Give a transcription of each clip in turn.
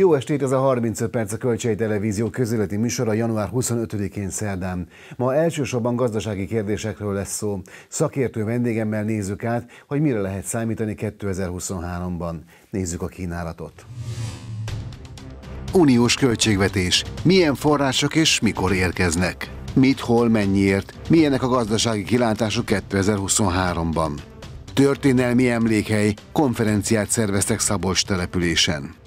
Jó estét, ez a 35 perc a Kölcsei Televízió közéleti műsora január 25-én szerdán. Ma elsősorban gazdasági kérdésekről lesz szó. Szakértő vendégemmel nézzük át, hogy mire lehet számítani 2023-ban. Nézzük a kínálatot. Uniós költségvetés. Milyen források és mikor érkeznek? Mit, hol, mennyiért? Milyenek a gazdasági kilátások 2023-ban? Történelmi emlékhely, konferenciát szerveztek Szabolcs településen.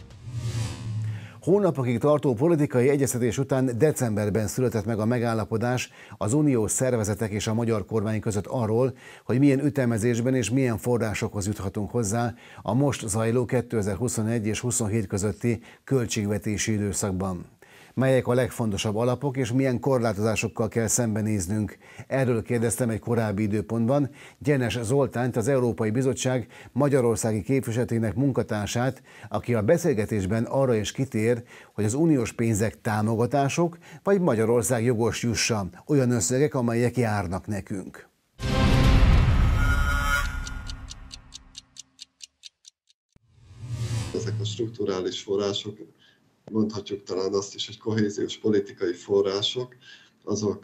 Hónapokig tartó politikai egyeztetés után decemberben született meg a megállapodás az uniós szervezetek és a magyar kormány között arról, hogy milyen ütemezésben és milyen forrásokhoz juthatunk hozzá a most zajló 2021 és 27 közötti költségvetési időszakban melyek a legfontosabb alapok, és milyen korlátozásokkal kell szembenéznünk. Erről kérdeztem egy korábbi időpontban Gyenes Zoltánt, az Európai Bizottság Magyarországi képviseletének munkatársát, aki a beszélgetésben arra is kitér, hogy az uniós pénzek támogatások, vagy Magyarország jogos jussa olyan összegek, amelyek járnak nekünk. Ezek a strukturális források mondhatjuk talán azt is, hogy kohéziós politikai források, azok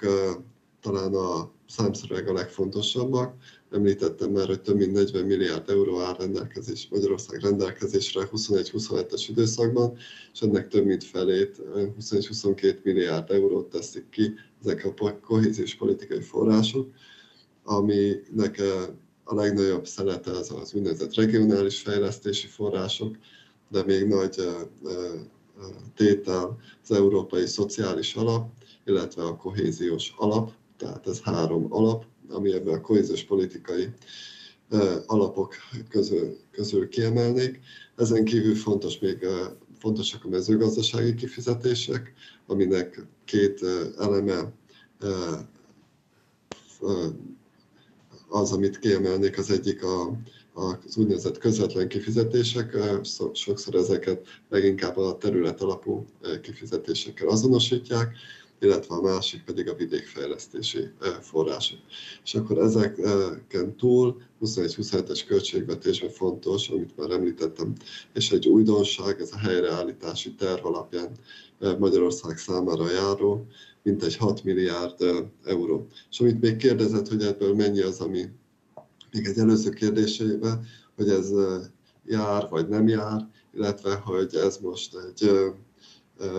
talán a számszerűleg a legfontosabbak. Említettem már, hogy több mint 40 milliárd euró áll rendelkezés, Magyarország rendelkezésre 21-27-es időszakban, és ennek több mint felét, 21-22 milliárd eurót teszik ki ezek a kohéziós politikai források, aminek a legnagyobb szelete az az úgynevezett regionális fejlesztési források, de még nagy tétel az Európai Szociális Alap, illetve a kohéziós alap, tehát ez három alap, ami ebben a kohéziós politikai alapok közül, közül kiemelnék. Ezen kívül fontos még fontosak a mezőgazdasági kifizetések, aminek két eleme az, amit kiemelnék, az egyik a az úgynevezett közvetlen kifizetések, sokszor ezeket leginkább a terület alapú kifizetésekkel azonosítják, illetve a másik pedig a vidékfejlesztési források. És akkor ezeken túl 21-27-es költségvetésben fontos, amit már említettem, és egy újdonság, ez a helyreállítási terv alapján Magyarország számára járó, mint egy 6 milliárd euró. És amit még kérdezett, hogy ebből mennyi az, ami még egy előző kérdésébe, hogy ez jár vagy nem jár, illetve hogy ez most egy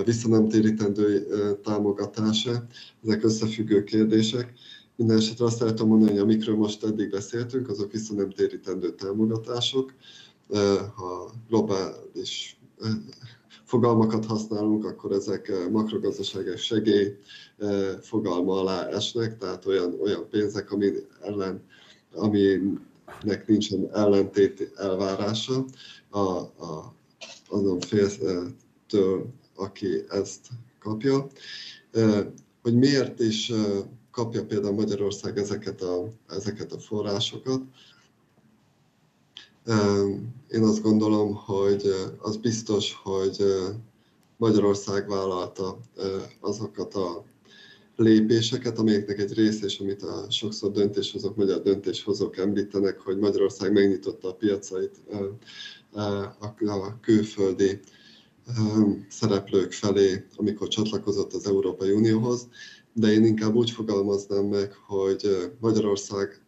visszanemtérítendő támogatása. Ezek összefüggő kérdések. Minden esetre azt szeretem mondani, hogy amikről most eddig beszéltünk, azok visszanemtérítendő támogatások. Ha globális fogalmakat használunk, akkor ezek makrogazdasági segély fogalma alá esnek, tehát olyan, olyan pénzek, ami ellen aminek nincsen ellentét elvárása a, a, azon féltől, aki ezt kapja. Hogy miért is kapja például Magyarország ezeket a, ezeket a forrásokat, én azt gondolom, hogy az biztos, hogy Magyarország vállalta azokat a lépéseket, amelyeknek egy része, és amit a sokszor döntéshozók, magyar döntéshozók említenek, hogy Magyarország megnyitotta a piacait a külföldi szereplők felé, amikor csatlakozott az Európai Unióhoz, de én inkább úgy fogalmaznám meg, hogy Magyarország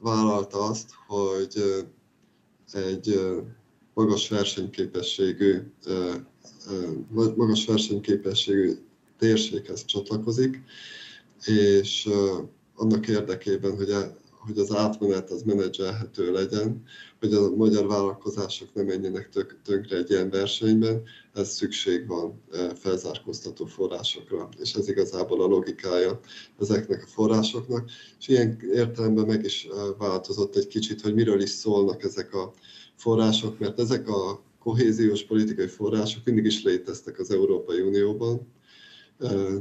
vállalta azt, hogy egy magas versenyképességű, magas versenyképességű térséghez csatlakozik, és annak érdekében, hogy, a, hogy az átmenet az menedzselhető legyen, hogy a magyar vállalkozások ne menjenek tönkre egy ilyen versenyben, ez szükség van felzárkóztató forrásokra, és ez igazából a logikája ezeknek a forrásoknak, és ilyen értelemben meg is változott egy kicsit, hogy miről is szólnak ezek a források, mert ezek a kohéziós politikai források mindig is léteztek az Európai Unióban,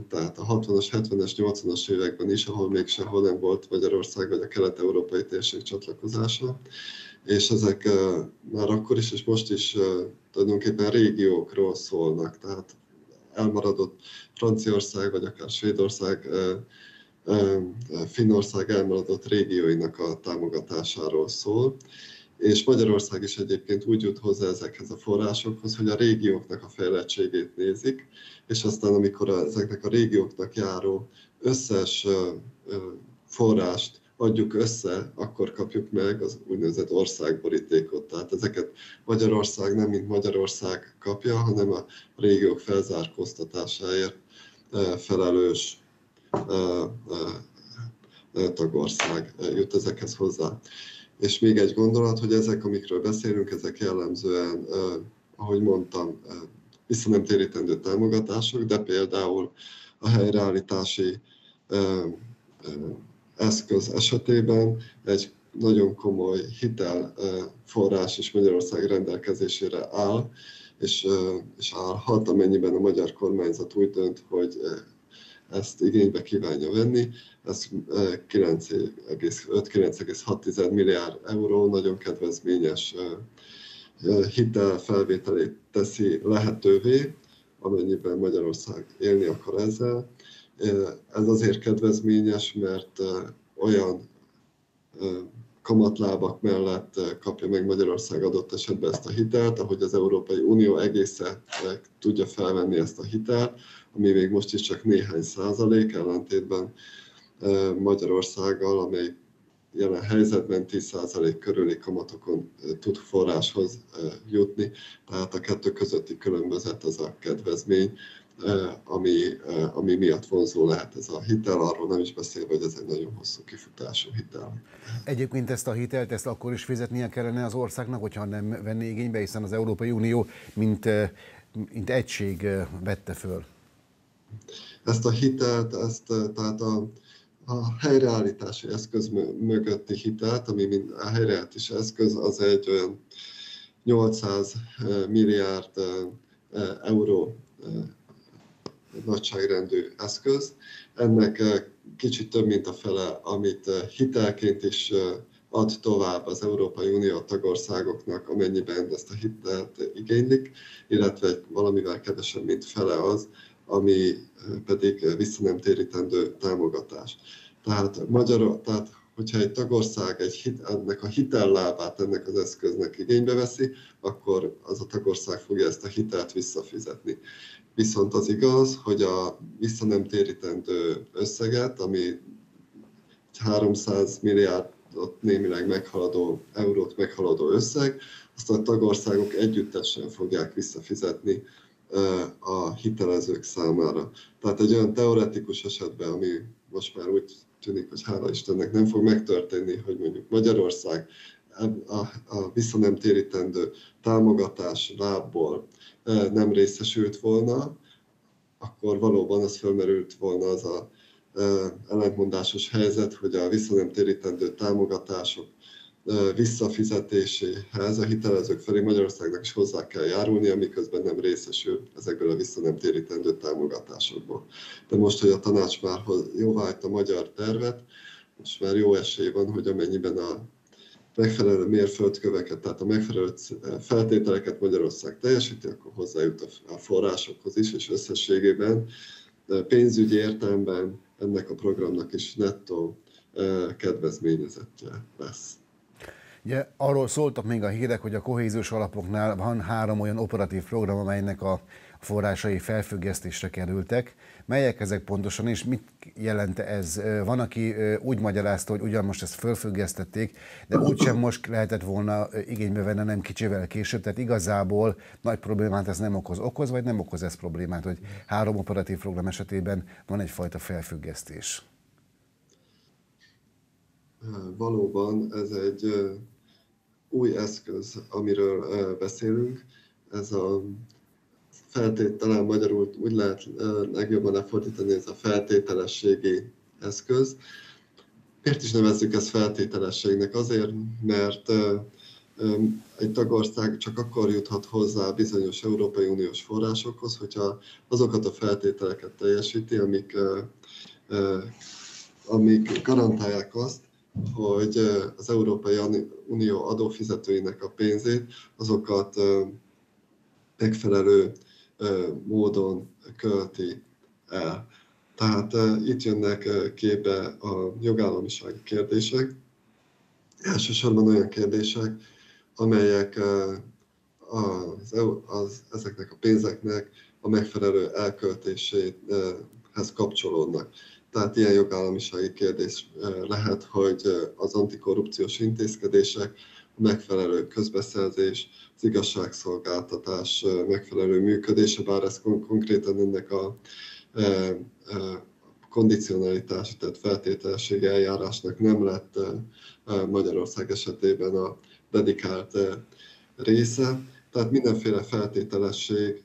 tehát a 60-as, 70-es, 80-as években is, ahol még sehol nem volt Magyarország vagy a kelet-európai térség csatlakozása, és ezek már akkor is és most is tulajdonképpen régiókról szólnak, tehát elmaradott Franciaország vagy akár Svédország, Finnország elmaradott régióinak a támogatásáról szól, és Magyarország is egyébként úgy jut hozzá ezekhez a forrásokhoz, hogy a régióknak a fejlettségét nézik, és aztán amikor ezeknek a régióknak járó összes forrást adjuk össze, akkor kapjuk meg az úgynevezett országborítékot. Tehát ezeket Magyarország nem mint Magyarország kapja, hanem a régiók felzárkóztatásáért felelős tagország jut ezekhez hozzá. És még egy gondolat, hogy ezek, amikről beszélünk, ezek jellemzően, ahogy mondtam, visszanemtérítendő támogatások, de például a helyreállítási eszköz esetében egy nagyon komoly hitelforrás is Magyarország rendelkezésére áll, és, és állhat, amennyiben a magyar kormányzat úgy dönt, hogy ezt igénybe kívánja venni. Ez 9,5-9,6 milliárd euró nagyon kedvezményes hitelfelvételét teszi lehetővé, amennyiben Magyarország élni akar ezzel. Ez azért kedvezményes, mert olyan kamatlábak mellett kapja meg Magyarország adott esetben ezt a hitelt, ahogy az Európai Unió egészen tudja felvenni ezt a hitelt, ami még most is csak néhány százalék, ellentétben Magyarországgal, amely jelen helyzetben 10% körüli kamatokon tud forráshoz jutni, tehát a kettő közötti különbözet az a kedvezmény, ami, ami miatt vonzó lehet ez a hitel, arról nem is beszélve, hogy ez egy nagyon hosszú kifutású hitel. Egyébként ezt a hitelt, ezt akkor is fizetnie kellene az országnak, hogyha nem venné igénybe, hiszen az Európai Unió mint, mint egység vette föl. Ezt a hitelt, ezt, tehát a, a helyreállítási eszköz mögötti hitelt, ami mint a helyreállítási eszköz, az egy olyan 800 milliárd euró nagyságrendű eszköz. Ennek kicsit több, mint a fele, amit hitelként is ad tovább az Európai Unió tagországoknak, amennyiben ezt a hitelt igénylik, illetve valamivel kevesebb, mint fele az, ami pedig visszanemtérítendő támogatás. Tehát, magyar, tehát hogyha egy tagország egy hit, ennek a hitellábát ennek az eszköznek igénybe veszi, akkor az a tagország fogja ezt a hitelt visszafizetni. Viszont az igaz, hogy a visszanemtérítendő összeget, ami 300 milliárdot némileg meghaladó, eurót meghaladó összeg, azt a tagországok együttesen fogják visszafizetni a hitelezők számára. Tehát egy olyan teoretikus esetben, ami most már úgy tűnik, hogy hála Istennek nem fog megtörténni, hogy mondjuk Magyarország a, a visszanemtérítendő támogatás lábból nem részesült volna, akkor valóban az felmerült volna az a ellentmondásos helyzet, hogy a visszanemtérítendő támogatások visszafizetéséhez a hitelezők felé Magyarországnak is hozzá kell járulni, amiközben nem részesül ezekből a visszanemtérítendő támogatásokból. De most, hogy a tanács már jóváhagyta a magyar tervet, most már jó esély van, hogy amennyiben a megfelelő mérföldköveket, tehát a megfelelő feltételeket Magyarország teljesíti, akkor hozzájut a forrásokhoz is, és összességében pénzügyi értelemben ennek a programnak is nettó kedvezményezettje lesz. Ugye arról szóltak még a hírek, hogy a kohéziós alapoknál van három olyan operatív program, amelynek a forrásai felfüggesztésre kerültek. Melyek ezek pontosan, és mit jelent ez? Van, aki úgy magyarázta, hogy ugyan most ezt felfüggesztették, de úgysem most lehetett volna igénybe venni, nem kicsivel később. Tehát igazából nagy problémát ez nem okoz. Okoz, vagy nem okoz ez problémát, hogy három operatív program esetében van egyfajta felfüggesztés? Valóban ez egy új eszköz, amiről beszélünk. Ez a feltét, talán magyarul úgy lehet legjobban lefordítani, ez a feltételességi eszköz. Miért is nevezzük ezt feltételességnek? Azért, mert egy tagország csak akkor juthat hozzá bizonyos Európai Uniós forrásokhoz, hogyha azokat a feltételeket teljesíti, amik, amik garantálják azt, hogy az Európai Unió adófizetőinek a pénzét, azokat megfelelő módon költi el. Tehát itt jönnek képbe a jogállamisági kérdések, elsősorban olyan kérdések, amelyek az, az, ezeknek a pénzeknek a megfelelő elköltéséhez kapcsolódnak. Tehát ilyen jogállamisági kérdés lehet, hogy az antikorrupciós intézkedések, a megfelelő közbeszerzés, az igazságszolgáltatás megfelelő működése, bár ez konkrétan ennek a kondicionalitási, tehát feltételesség eljárásnak nem lett Magyarország esetében a dedikált része. Tehát mindenféle feltételesség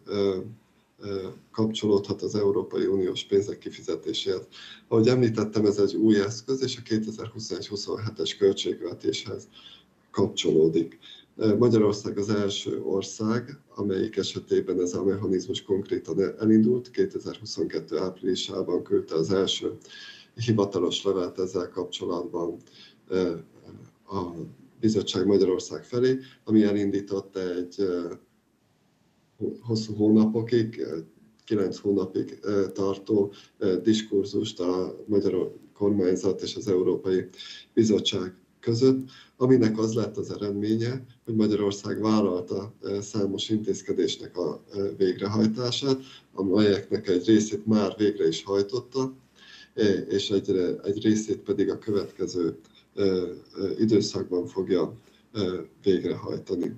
kapcsolódhat az Európai Uniós pénzek kifizetéséhez. Ahogy említettem, ez egy új eszköz, és a 2021-27-es költségvetéshez kapcsolódik. Magyarország az első ország, amelyik esetében ez a mechanizmus konkrétan elindult. 2022. áprilisában küldte az első hivatalos levelet ezzel kapcsolatban a bizottság Magyarország felé, ami elindított egy hosszú hónapokig, kilenc hónapig tartó diskurzust a magyar kormányzat és az Európai Bizottság között, aminek az lett az eredménye, hogy Magyarország vállalta számos intézkedésnek a végrehajtását, amelyeknek egy részét már végre is hajtotta, és egy, egy részét pedig a következő időszakban fogja végrehajtani.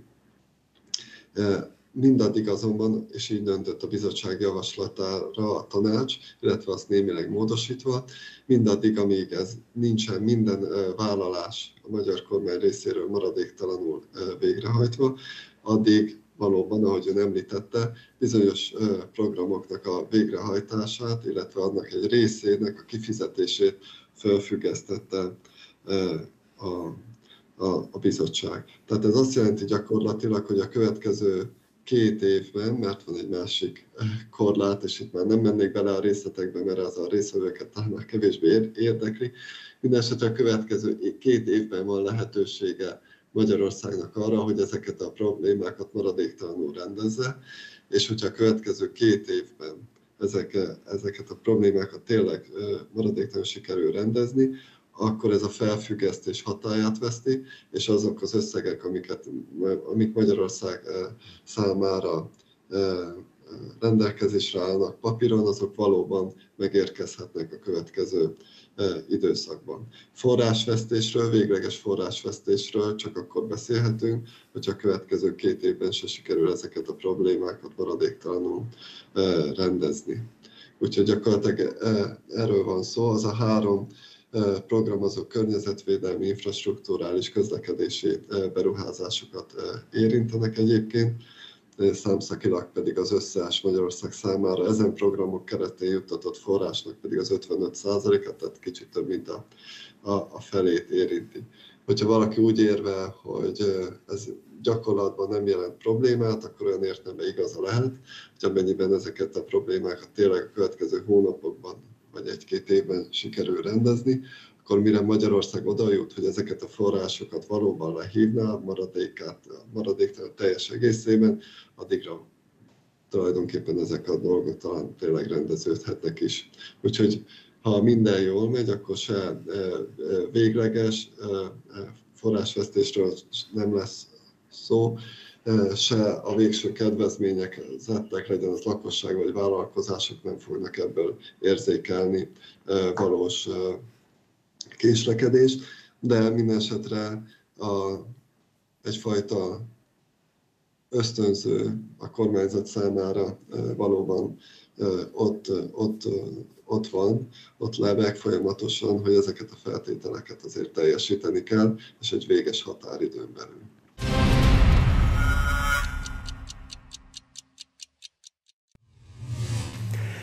Mindaddig azonban, és így döntött a bizottság javaslatára a tanács, illetve azt némileg módosítva, mindaddig, amíg ez nincsen minden vállalás a magyar kormány részéről maradéktalanul végrehajtva, addig valóban, ahogy ön említette, bizonyos programoknak a végrehajtását, illetve annak egy részének a kifizetését felfüggesztette a, a, a bizottság. Tehát ez azt jelenti gyakorlatilag, hogy a következő két évben, mert van egy másik korlát, és itt már nem mennék bele a részletekbe, mert az a részvevőket talán már kevésbé érdekli. Mindenesetre a következő két évben van lehetősége Magyarországnak arra, hogy ezeket a problémákat maradéktalanul rendezze, és hogyha a következő két évben ezek, ezeket a problémákat tényleg maradéktalanul sikerül rendezni, akkor ez a felfüggesztés hatáját veszti, és azok az összegek, amiket, amik Magyarország eh, számára eh, rendelkezésre állnak papíron, azok valóban megérkezhetnek a következő eh, időszakban. Forrásvesztésről, végleges forrásvesztésről csak akkor beszélhetünk, hogyha a következő két évben se sikerül ezeket a problémákat maradéktalanul rendezni. Úgyhogy gyakorlatilag erről van szó, az a három programozók környezetvédelmi, infrastruktúrális közlekedési beruházásokat érintenek egyébként, számszakilag pedig az összes Magyarország számára ezen programok keretén juttatott forrásnak pedig az 55%-et, tehát kicsit több, mint a, a, a felét érinti. Hogyha valaki úgy érve, hogy ez gyakorlatban nem jelent problémát, akkor olyan értelemben igaza lehet, hogy amennyiben ezeket a problémákat tényleg a következő hónapokban vagy egy-két évben sikerül rendezni, akkor mire Magyarország oda jut, hogy ezeket a forrásokat valóban lehívná, maradékát, maradéktelen teljes egészében, addigra tulajdonképpen ezek a dolgok talán tényleg rendeződhetnek is. Úgyhogy ha minden jól megy, akkor se e, e, végleges e, forrásvesztésről nem lesz szó, se a végső kedvezmények zettek, legyen az lakosság vagy vállalkozások nem fognak ebből érzékelni valós késlekedést, de minden esetre a, egyfajta ösztönző a kormányzat számára valóban ott, ott, ott van, ott lebeg folyamatosan, hogy ezeket a feltételeket azért teljesíteni kell, és egy véges határidőn belül.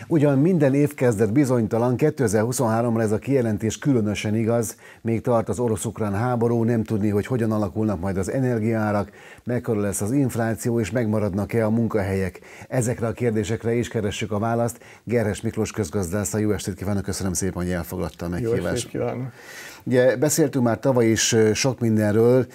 Ugyan minden évkezdet bizonytalan, 2023-ra ez a kijelentés különösen igaz, még tart az orosz-ukrán háború, nem tudni, hogy hogyan alakulnak majd az energiaárak, mekkora lesz az infláció, és megmaradnak-e a munkahelyek. Ezekre a kérdésekre is keressük a választ. Gerhes Miklós közgazdász, a jó estét kívánok, köszönöm szépen, hogy elfogadta a meghívást. Jó estét kívánok. Ugye beszéltünk már tavaly is sok mindenről,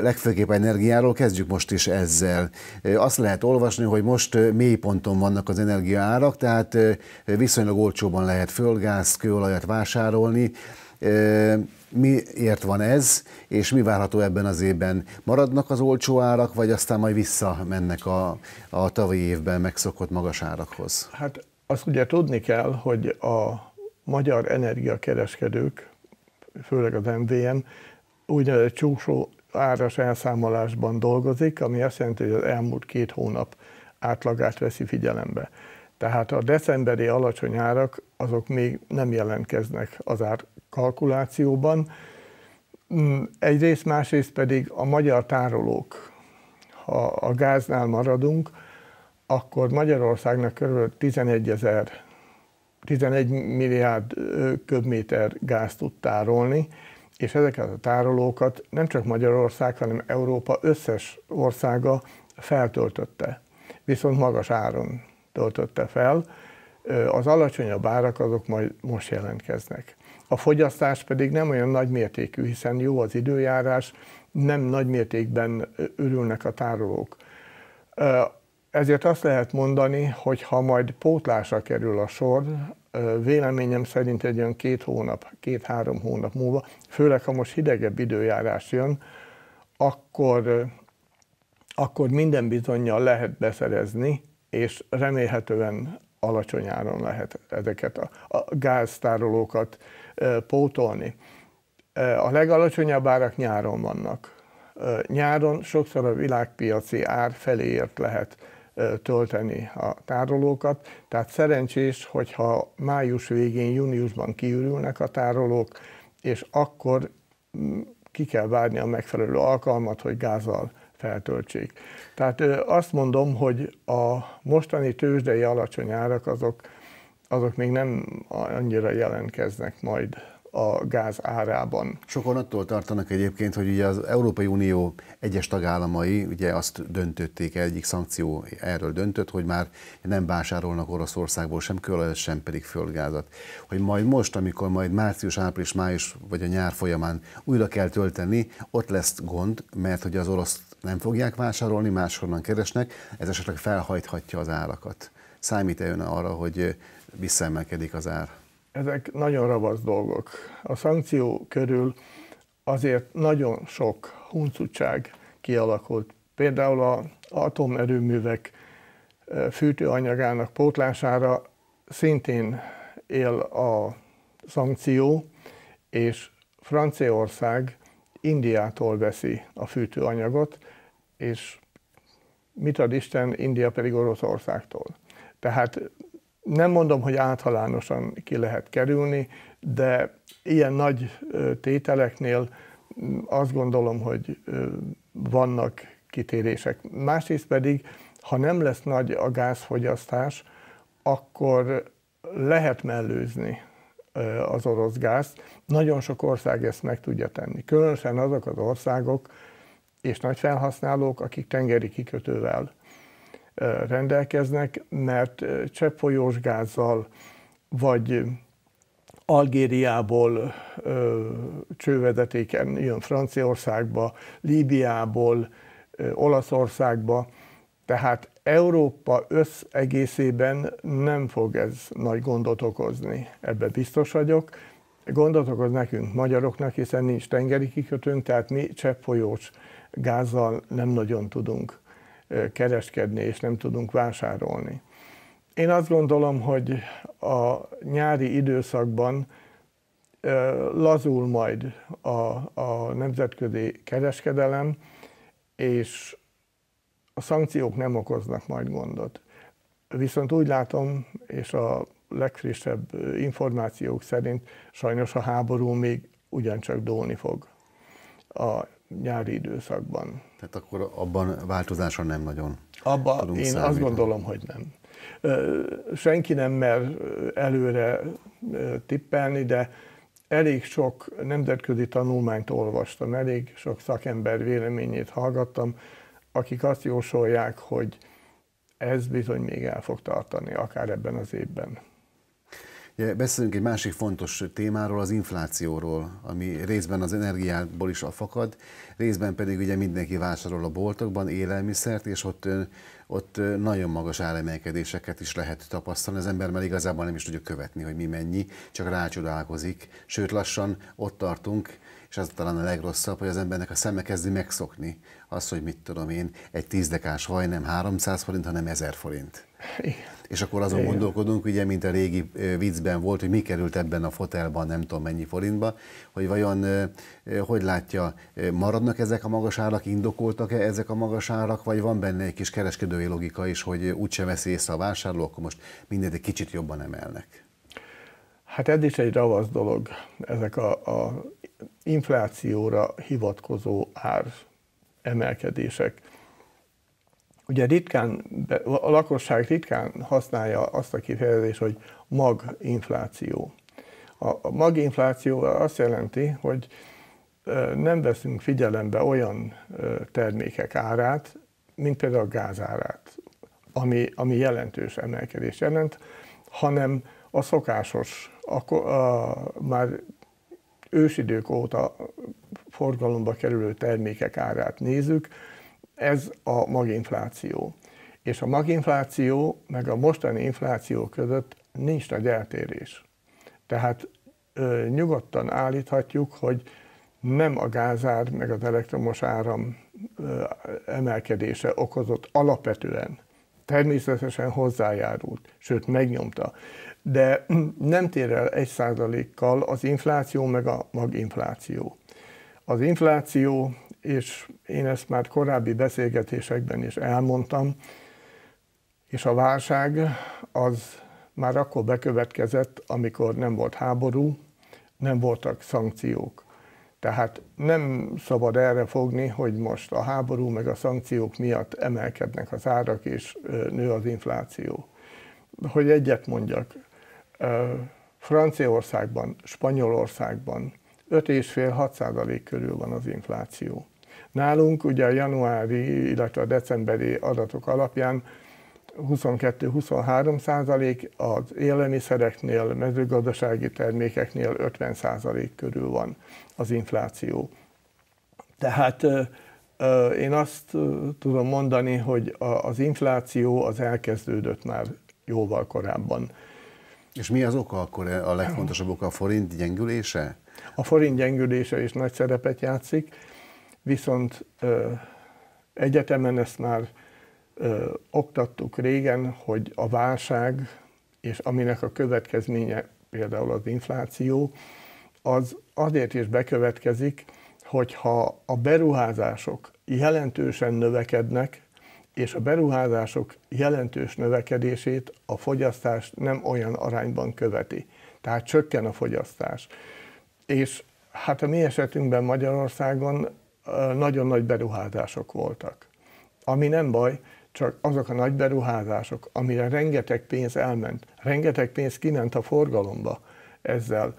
legfőképp energiáról, kezdjük most is ezzel. Azt lehet olvasni, hogy most mély ponton vannak az energiaárak, tehát viszonylag olcsóban lehet földgáz, kőolajat vásárolni. miért van ez, és mi várható ebben az évben? Maradnak az olcsó árak, vagy aztán majd visszamennek a, a tavalyi évben megszokott magas árakhoz? Hát azt ugye tudni kell, hogy a magyar energiakereskedők, főleg az MVM, úgynevezett csúcsó áras elszámolásban dolgozik, ami azt jelenti, hogy az elmúlt két hónap átlagát veszi figyelembe. Tehát a decemberi alacsony árak azok még nem jelentkeznek az ár kalkulációban. Mm, egyrészt, másrészt pedig a magyar tárolók, ha a gáznál maradunk, akkor Magyarországnak kb. 11 ezer 11 milliárd köbméter gázt tud tárolni, és ezeket a tárolókat nem csak Magyarország, hanem Európa összes országa feltöltötte, viszont magas áron töltötte fel. Az alacsonyabb árak azok majd most jelentkeznek. A fogyasztás pedig nem olyan nagy mértékű, hiszen jó az időjárás, nem nagy mértékben örülnek a tárolók. Ezért azt lehet mondani, hogy ha majd pótlásra kerül a sor, véleményem szerint egy olyan két hónap, két-három hónap múlva, főleg ha most hidegebb időjárás jön, akkor, akkor minden bizonyal lehet beszerezni, és remélhetően alacsony áron lehet ezeket a, a gáztárolókat e, pótolni. A legalacsonyabb árak nyáron vannak. E, nyáron sokszor a világpiaci ár feléért lehet tölteni a tárolókat, tehát szerencsés, hogyha május végén, júniusban kiürülnek a tárolók, és akkor mm, ki kell várni a megfelelő alkalmat, hogy gázzal feltöltsék. Tehát azt mondom, hogy a mostani tőzsdei alacsony árak azok, azok még nem annyira jelentkeznek majd a gáz árában. Sokan attól tartanak egyébként, hogy ugye az Európai Unió egyes tagállamai ugye azt döntötték, egyik szankció erről döntött, hogy már nem vásárolnak Oroszországból sem kőolajat, sem pedig földgázat. Hogy majd most, amikor majd március, április, május vagy a nyár folyamán újra kell tölteni, ott lesz gond, mert hogy az orosz nem fogják vásárolni, máshonnan keresnek, ez esetleg felhajthatja az árakat. Számít-e ön arra, hogy visszaemelkedik az ár? Ezek nagyon ravasz dolgok. A szankció körül azért nagyon sok huncutság kialakult. Például az atomerőművek fűtőanyagának pótlására szintén él a szankció, és Franciaország Indiától veszi a fűtőanyagot, és mit ad Isten, India pedig Oroszországtól. Tehát nem mondom, hogy általánosan ki lehet kerülni, de ilyen nagy tételeknél azt gondolom, hogy vannak kitérések. Másrészt pedig, ha nem lesz nagy a gázfogyasztás, akkor lehet mellőzni az orosz gázt. Nagyon sok ország ezt meg tudja tenni. Különösen azok az országok és nagy felhasználók, akik tengeri kikötővel rendelkeznek, mert cseppfolyós gázzal vagy Algériából ö, csővezetéken jön Franciaországba, Líbiából, ö, Olaszországba, tehát Európa összegészében nem fog ez nagy gondot okozni, ebbe biztos vagyok. Gondot okoz nekünk, magyaroknak, hiszen nincs tengeri kikötőnk, tehát mi cseppfolyós gázzal nem nagyon tudunk kereskedni, és nem tudunk vásárolni. Én azt gondolom, hogy a nyári időszakban lazul majd a, a nemzetközi kereskedelem, és a szankciók nem okoznak majd gondot. Viszont úgy látom, és a legfrissebb információk szerint sajnos a háború még ugyancsak dólni fog a nyári időszakban. Tehát akkor abban változásra nem nagyon Abba én számítani. azt gondolom, hogy nem. Senki nem mer előre tippelni, de elég sok nemzetközi tanulmányt olvastam, elég sok szakember véleményét hallgattam, akik azt jósolják, hogy ez bizony még el fog tartani, akár ebben az évben. Beszélünk egy másik fontos témáról, az inflációról, ami részben az energiából is a fakad, részben pedig ugye mindenki vásárol a boltokban élelmiszert, és ott, ott nagyon magas áremelkedéseket is lehet tapasztalni. Az ember már igazából nem is tudja követni, hogy mi mennyi, csak rácsodálkozik. Sőt, lassan ott tartunk, és az talán a legrosszabb, hogy az embernek a szeme kezdi megszokni azt, hogy mit tudom én, egy tízdekás vaj nem 300 forint, hanem 1000 forint. Igen. És akkor azon Igen. gondolkodunk, ugye, mint a régi viccben volt, hogy mi került ebben a fotelban, nem tudom mennyi forintba, hogy vajon hogy látja, maradnak ezek a magas árak, indokoltak-e ezek a magas árak, vagy van benne egy kis kereskedői logika is, hogy úgyse veszi észre a vásárló, akkor most mindent egy kicsit jobban emelnek. Hát ez is egy ravasz dolog, ezek a, a inflációra hivatkozó ár emelkedések. Ugye ritkán, a lakosság ritkán használja azt a kifejezést, hogy maginfláció. A maginfláció azt jelenti, hogy nem veszünk figyelembe olyan termékek árát, mint például a gázárát, ami, ami jelentős emelkedés jelent, hanem a szokásos, a, a, már ősidők óta forgalomba kerülő termékek árát nézzük, ez a maginfláció. És a maginfláció meg a mostani infláció között nincs nagy eltérés. Tehát ö, nyugodtan állíthatjuk, hogy nem a gázár meg az elektromos áram ö, emelkedése okozott alapvetően. Természetesen hozzájárult, sőt megnyomta de nem tér el egy százalékkal az infláció meg a maginfláció. Az infláció, és én ezt már korábbi beszélgetésekben is elmondtam, és a válság az már akkor bekövetkezett, amikor nem volt háború, nem voltak szankciók. Tehát nem szabad erre fogni, hogy most a háború meg a szankciók miatt emelkednek az árak, és nő az infláció. Hogy egyet mondjak, Franciaországban, Spanyolországban 5,5-6 százalék körül van az infláció. Nálunk ugye a januári, illetve a decemberi adatok alapján 22-23 százalék, az élelmiszereknél, mezőgazdasági termékeknél 50 százalék körül van az infláció. Tehát én azt tudom mondani, hogy az infláció az elkezdődött már jóval korábban. És mi az oka akkor a legfontosabb oka a forint gyengülése? A forint gyengülése is nagy szerepet játszik, viszont ö, egyetemen ezt már ö, oktattuk régen, hogy a válság, és aminek a következménye például az infláció, az azért is bekövetkezik, hogyha a beruházások jelentősen növekednek, és a beruházások jelentős növekedését a fogyasztás nem olyan arányban követi. Tehát csökken a fogyasztás. És hát a mi esetünkben Magyarországon nagyon nagy beruházások voltak. Ami nem baj, csak azok a nagy beruházások, amire rengeteg pénz elment, rengeteg pénz kiment a forgalomba ezzel,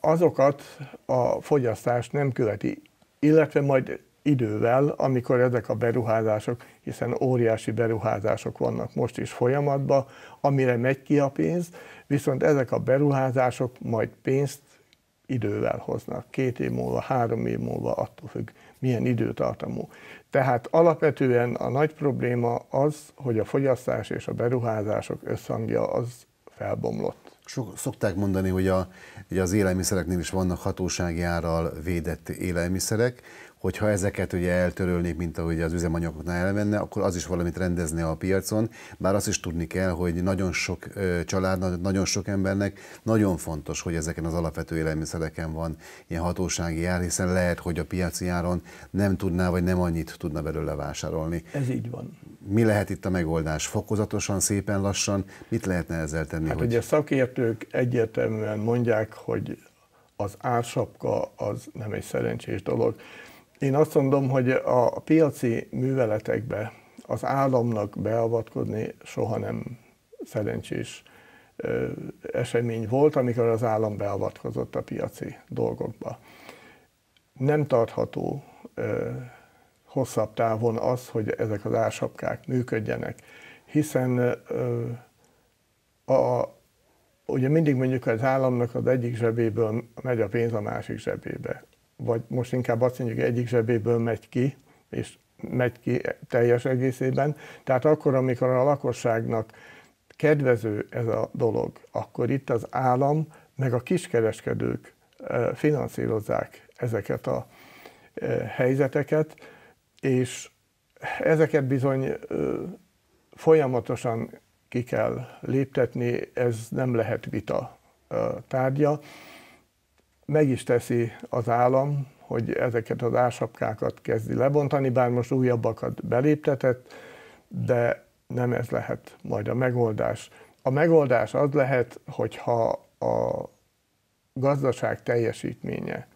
azokat a fogyasztás nem követi, illetve majd idővel, amikor ezek a beruházások, hiszen óriási beruházások vannak most is folyamatban, amire megy ki a pénz, viszont ezek a beruházások majd pénzt idővel hoznak, két év múlva, három év múlva, attól függ, milyen időtartamú. Tehát alapvetően a nagy probléma az, hogy a fogyasztás és a beruházások összhangja az felbomlott. Sok, szokták mondani, hogy, a, hogy az élelmiszereknél is vannak hatósági árral védett élelmiszerek, hogyha ezeket ugye eltörölnék, mint ahogy az üzemanyagoknál elmenne, akkor az is valamit rendezne a piacon, bár azt is tudni kell, hogy nagyon sok család, nagyon sok embernek nagyon fontos, hogy ezeken az alapvető élelmiszereken van ilyen hatósági ár, hiszen lehet, hogy a piaci áron nem tudná, vagy nem annyit tudna belőle vásárolni. Ez így van. Mi lehet itt a megoldás? Fokozatosan, szépen lassan? Mit lehetne ezzel tenni? Hát hogy... ugye szakértők egyértelműen mondják, hogy az ársapka az nem egy szerencsés dolog. Én azt mondom, hogy a piaci műveletekbe az államnak beavatkozni soha nem szerencsés esemény volt, amikor az állam beavatkozott a piaci dolgokba. Nem tartható hosszabb távon az, hogy ezek az ársapkák működjenek, hiszen a, ugye mindig mondjuk az államnak az egyik zsebéből megy a pénz a másik zsebébe vagy most inkább azt mondjuk, egyik zsebéből megy ki, és megy ki teljes egészében. Tehát akkor, amikor a lakosságnak kedvező ez a dolog, akkor itt az állam meg a kiskereskedők finanszírozzák ezeket a helyzeteket, és ezeket bizony folyamatosan ki kell léptetni, ez nem lehet vita tárgya. Meg is teszi az állam, hogy ezeket az ásapkákat kezdi lebontani, bár most újabbakat beléptetett, de nem ez lehet majd a megoldás. A megoldás az lehet, hogyha a gazdaság teljesítménye,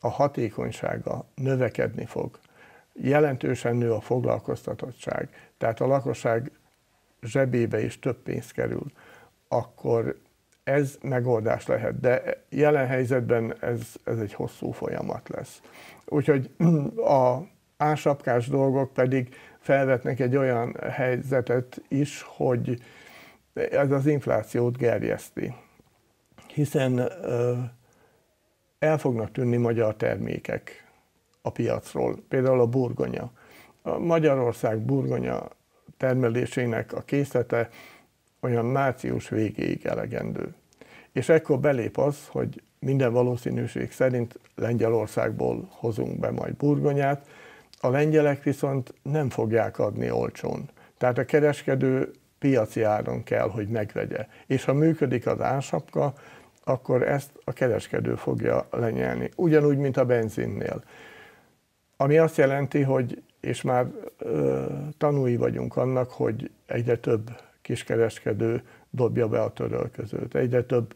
a hatékonysága növekedni fog, jelentősen nő a foglalkoztatottság, tehát a lakosság zsebébe is több pénz kerül, akkor ez megoldás lehet, de jelen helyzetben ez, ez egy hosszú folyamat lesz. Úgyhogy a ásapkás dolgok pedig felvetnek egy olyan helyzetet is, hogy ez az inflációt gerjeszti. Hiszen el fognak tűnni magyar termékek a piacról, például a burgonya. A Magyarország burgonya termelésének a készlete olyan március végéig elegendő. És ekkor belép az, hogy minden valószínűség szerint Lengyelországból hozunk be majd burgonyát, a lengyelek viszont nem fogják adni olcsón. Tehát a kereskedő piaci áron kell, hogy megvegye. És ha működik az ársapka, akkor ezt a kereskedő fogja lenyelni. Ugyanúgy, mint a benzinnél. Ami azt jelenti, hogy, és már ö, tanúi vagyunk annak, hogy egyre több kiskereskedő dobja be a törölközőt. Egyre több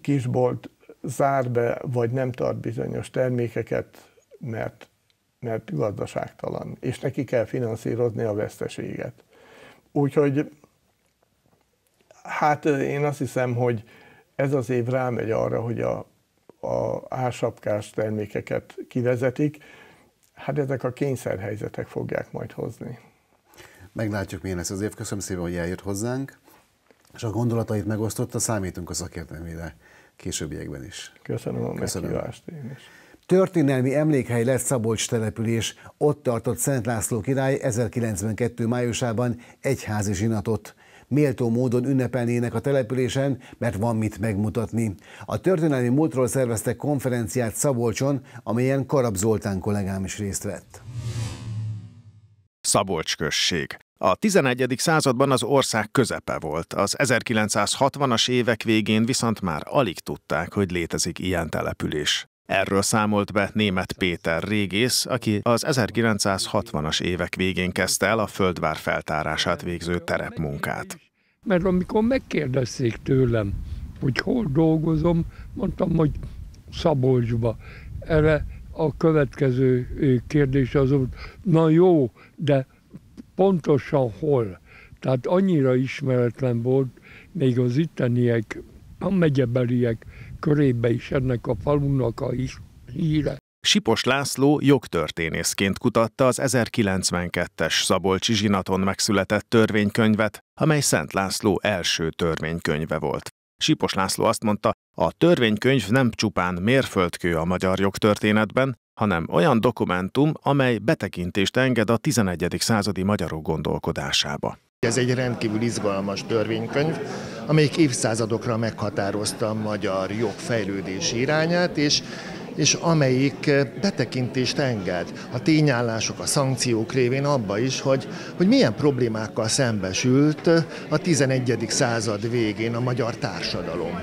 kisbolt zár be, vagy nem tart bizonyos termékeket, mert, mert gazdaságtalan, és neki kell finanszírozni a veszteséget. Úgyhogy hát én azt hiszem, hogy ez az év rámegy arra, hogy a, a ásapkás termékeket kivezetik, hát ezek a kényszerhelyzetek fogják majd hozni. Meglátjuk, milyen lesz az év. Köszönöm szépen, hogy eljött hozzánk, és a gondolatait megosztotta, számítunk a szakértelmére későbbiekben is. Köszönöm a Köszönöm. meghívást én is. Történelmi emlékhely lesz Szabolcs település. Ott tartott Szent László király 1092. májusában egyházi zsinatot méltó módon ünnepelnének a településen, mert van mit megmutatni. A történelmi múltról szerveztek konferenciát Szabolcson, amelyen Karab Zoltán kollégám is részt vett. Szabolcs község. A 11. században az ország közepe volt, az 1960-as évek végén viszont már alig tudták, hogy létezik ilyen település. Erről számolt be német Péter régész, aki az 1960-as évek végén kezdte el a földvár feltárását végző terepmunkát. Mert amikor megkérdezték tőlem, hogy hol dolgozom, mondtam, hogy Szabolcsba. Erre a következő kérdés az volt, na jó, de pontosan hol? Tehát annyira ismeretlen volt, még az itteniek, a megyebeliek körébe is ennek a falunak a híre. Sipos László jogtörténészként kutatta az 1092-es Szabolcsi zsinaton megszületett törvénykönyvet, amely Szent László első törvénykönyve volt. Sipos László azt mondta, a törvénykönyv nem csupán mérföldkő a magyar jogtörténetben, hanem olyan dokumentum, amely betekintést enged a 11. századi magyarok gondolkodásába. Ez egy rendkívül izgalmas törvénykönyv, amelyik évszázadokra meghatározta a magyar jog fejlődési irányát, és és amelyik betekintést enged a tényállások, a szankciók révén abba is, hogy, hogy milyen problémákkal szembesült a 11. század végén a magyar társadalom.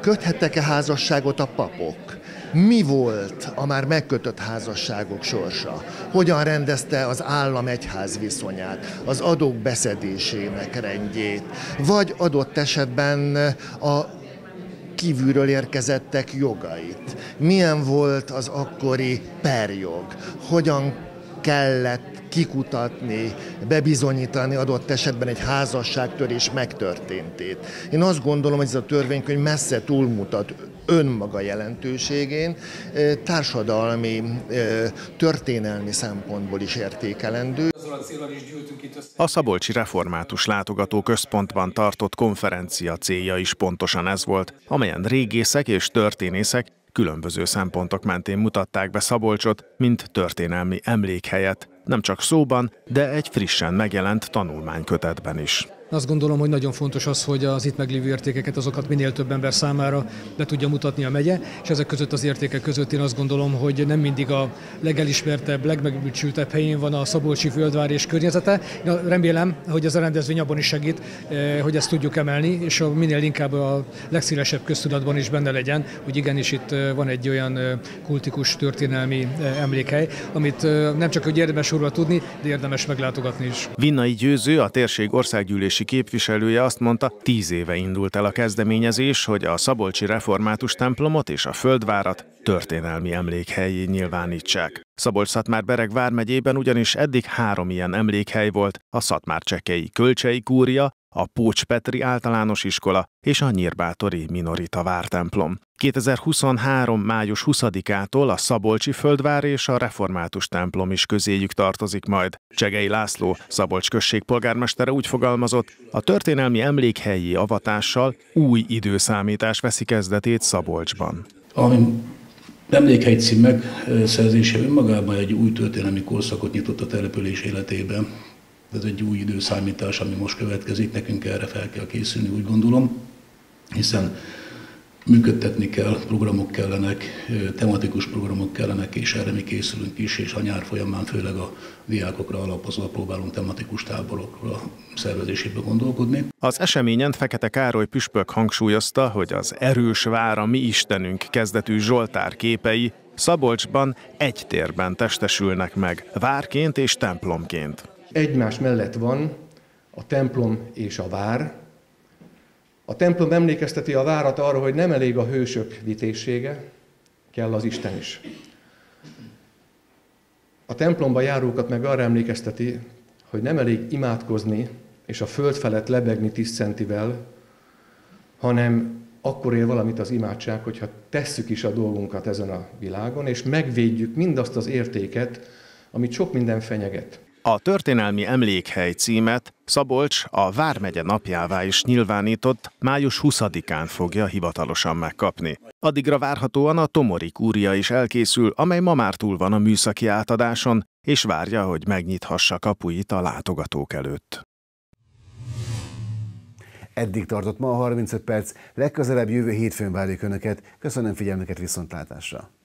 Köthettek-e házasságot a papok? Mi volt a már megkötött házasságok sorsa, hogyan rendezte az állam egyház viszonyát, az adók beszedésének rendjét, vagy adott esetben a kívülről érkezettek jogait. Milyen volt az akkori perjog, hogyan kellett kikutatni, bebizonyítani adott esetben egy házasságtörés megtörténtét. Én azt gondolom, hogy ez a törvénykönyv messze túlmutat önmaga jelentőségén, társadalmi, történelmi szempontból is értékelendő. A Szabolcsi Református Látogató Központban tartott konferencia célja is pontosan ez volt, amelyen régészek és történészek különböző szempontok mentén mutatták be Szabolcsot, mint történelmi emlékhelyet, nem csak szóban, de egy frissen megjelent tanulmánykötetben is. Azt gondolom, hogy nagyon fontos az, hogy az itt meglévő értékeket, azokat minél több ember számára be tudja mutatni a megye, és ezek között az értékek között én azt gondolom, hogy nem mindig a legelismertebb, legmegbecsültebb helyén van a Szabolcsi földvár és környezete. Én remélem, hogy ez a rendezvény abban is segít, eh, hogy ezt tudjuk emelni, és minél inkább a legszélesebb köztudatban is benne legyen, hogy igenis itt eh, van egy olyan eh, kultikus történelmi emlékhely, amit nem csak hogy érdemes róla tudni, de érdemes meglátogatni is. Vinnai Győző, a térség országgyűlési képviselője azt mondta, tíz éve indult el a kezdeményezés, hogy a Szabolcsi Református templomot és a Földvárat történelmi emlékhelyé nyilvánítsák. Szabolcs-Szatmár-Bereg vármegyében ugyanis eddig három ilyen emlékhely volt, a Szatmár-Csekei Kölcsei Kúria, a Pócs Petri általános iskola és a Nyírbátori Minorita vártemplom. 2023. május 20-ától a Szabolcsi Földvár és a Református templom is közéjük tartozik majd. Csegei László, Szabolcs község polgármestere úgy fogalmazott, a történelmi emlékhelyi avatással új időszámítás veszi kezdetét Szabolcsban. Ami emlékhely cím megszerzése önmagában egy új történelmi korszakot nyitott a település életében. Ez egy új időszámítás, ami most következik, nekünk erre fel kell készülni, úgy gondolom, hiszen működtetni kell, programok kellenek, tematikus programok kellenek, és erre mi készülünk is, és a nyár folyamán főleg a diákokra alapozva próbálunk tematikus táborokra szervezésébe gondolkodni. Az eseményen Fekete Károly püspök hangsúlyozta, hogy az erős vára mi Istenünk kezdetű Zsoltár képei Szabolcsban egy térben testesülnek meg, várként és templomként egymás mellett van a templom és a vár. A templom emlékezteti a várat arra, hogy nem elég a hősök vitézsége, kell az Isten is. A templomba járókat meg arra emlékezteti, hogy nem elég imádkozni és a föld felett lebegni tíz centivel, hanem akkor ér valamit az imádság, hogyha tesszük is a dolgunkat ezen a világon, és megvédjük mindazt az értéket, amit sok minden fenyeget. A történelmi emlékhely címet Szabolcs a Vármegye napjává is nyilvánított, május 20-án fogja hivatalosan megkapni. Addigra várhatóan a Tomori kúria is elkészül, amely ma már túl van a műszaki átadáson, és várja, hogy megnyithassa kapuit a látogatók előtt. Eddig tartott ma a 35 perc, legközelebb jövő hétfőn várjuk Önöket. Köszönöm figyelmüket viszontlátásra!